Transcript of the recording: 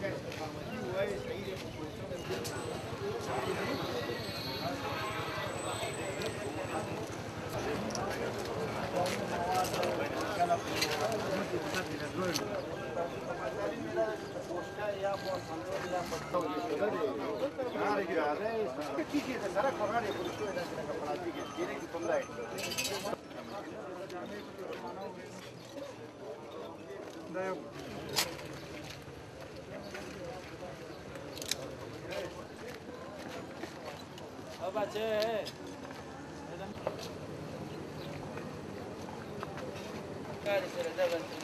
だよ。Care să le dă pentru